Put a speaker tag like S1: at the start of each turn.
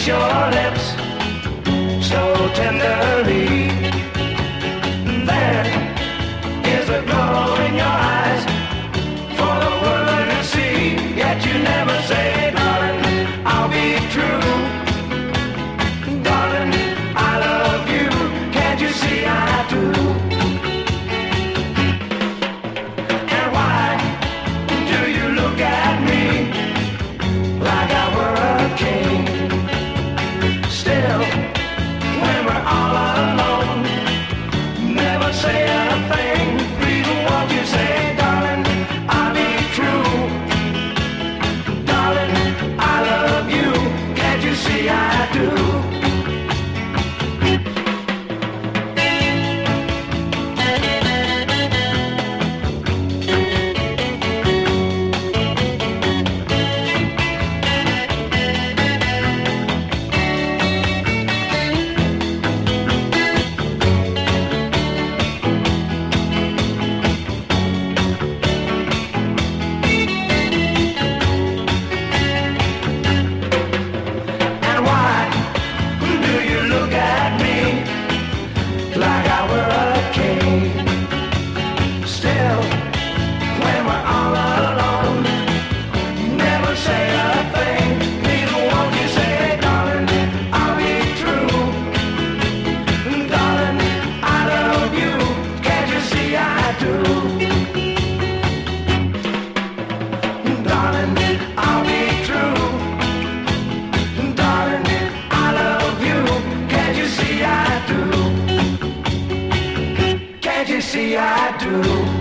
S1: kiss your lips so tender. see I do. see I do.